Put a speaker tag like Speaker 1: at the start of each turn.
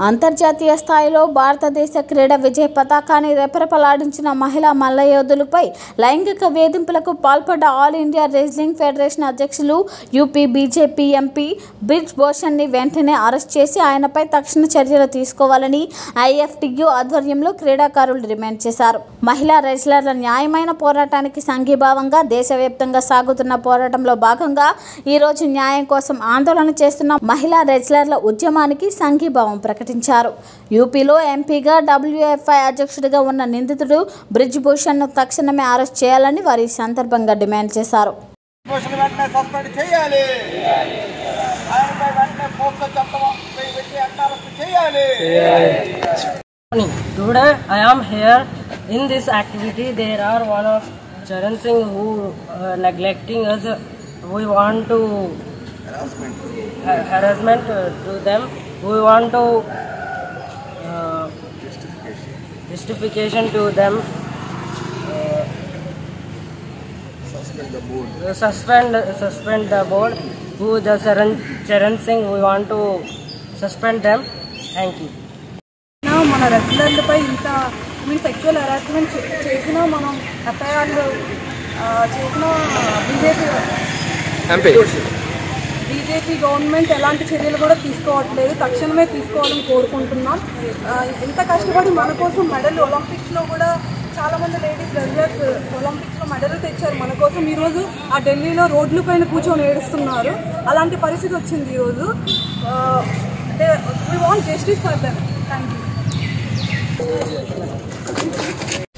Speaker 1: అంతర్జాతీయ స్థాయిలో భారతదేశ క్రీడా విజయ పతాకాన్ని రెపరెపలాడించిన మహిళా మల్లయోధులపై లైంగిక వేధింపులకు పాల్పడ్డ ఆల్ ఇండియా రెజ్లింగ్ ఫెడరేషన్ అధ్యక్షులు యూపీ బీజేపీ ఎంపీ బ్రిజ్ భూషణ్ని వెంటనే అరెస్ట్ చేసి ఆయనపై తక్షణ చర్యలు తీసుకోవాలని ఐఎఫ్టియు ఆధ్వర్యంలో క్రీడాకారులు డిమాండ్ చేశారు. మహిళా రెజ్లర్ల న్యాయమైన పోరాటానికి సంఘీభావంగా దేశవ్యాప్తంగా సాగుతున్న పోరాటంలో భాగంగా ఈరోజు న్యాయం కోసం ఆందోళన చేస్తున్న మహిళా రెజ్లర్ల ఉద్యమానికి సంఘీభావం ప్రకటించారు యూపీలో ఎంపీగా డబ్ల్యూఎఫ్ఐ అధ్యక్షుడిగా ఉన్న నిందితుడు బ్రిజ్ భూషణ్ను తక్షణమే అరెస్ట్ చేయాలని వారి ఈ సందర్భంగా డిమాండ్ చేశారు.
Speaker 2: Today I am here. In this activity, there are one of Charan Singh who uh, neglecting us. We want to ha- harassment uh, to them. We want to uh, justification to them. Uh, suspend suspend the board. Who the Charan, Charan Singh? We want to suspend them. Thank you.
Speaker 3: నా మన రెగ్యులర్లపై ఇంత mean sexual harassment చేసినా మనం ఎఫ్ఐఆర్లు చేసిన BJP BJP government ఎలాంటి చర్యలు కూడా తీసుకోవట్లేదు. తక్షణమే తీసుకోవాలని కోరుకుంటున్నాం. ఎంత ఇంత కష్టపడి మన కోసం మెడల్ ఒలింపిక్స్లో కూడా చాలామంది లేడీస్ రెగ్యులర్స్ ఒలింపిక్స్లో మెడల్ తెచ్చారు మన కోసం. ఈరోజు ఆ ఢిల్లీలో రోడ్ల పైన కూర్చొని ఏడుస్తున్నారు. అలాంటి పరిస్థితి వచ్చింది ఈరోజు. ఆ, we want justice for them thank you